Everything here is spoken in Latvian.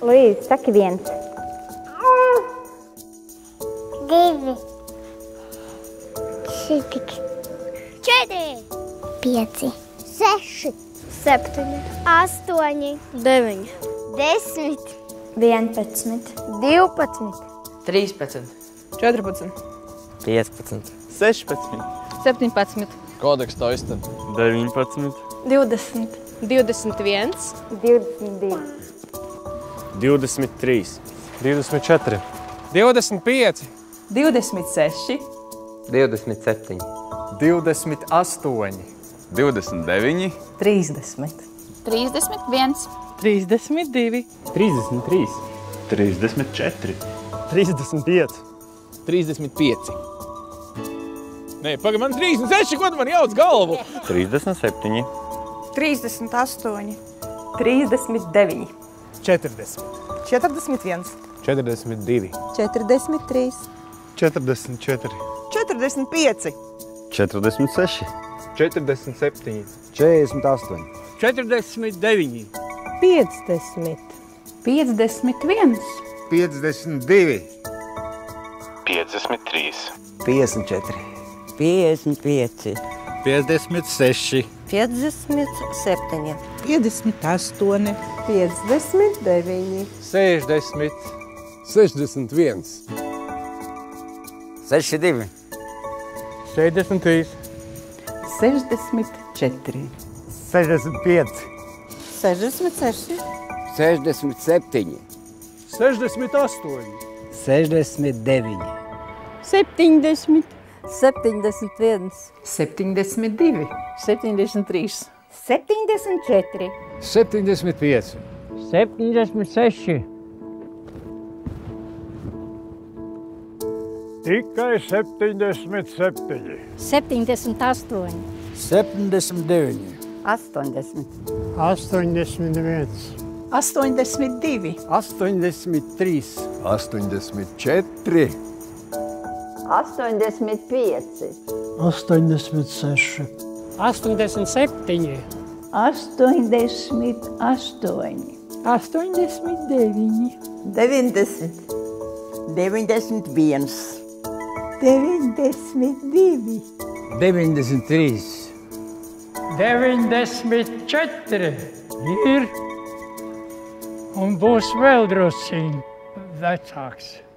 Luīze, saki viens. Divi. Cik? Četri. Pieci. Seši. Septiņi. Astoņi. Deviņi. Desmit. Vienpadsmit. Divpadsmit. 13, 14, 15, 16, 17, kodeks taista 19, 20, 21, 22. 23, 24, 25, 26, 27, 28, 29, 30, 31, 32, 33, 34, 35. 35. Nē, pagaidi, man 36, ko tu man jauc galvu? 37, 38, 39, 40, 41, 42, 43, 44, 45, 46, 47, 48, 49, 50, 51, 52, 53, 54, 55, 56, 57, 58, 59, 60, 61, 62, 63, 64, 65, 66, 67, 68, 69, 70, 71, 72, 73, 74. 75, 76, tikai 77, 78. 79, 80, 81, 82, 83, 84, 85, 86, 87, 88, 89, 90, 91, 92, 93, 94 ir. Un būs vēl drusciņi vecāks.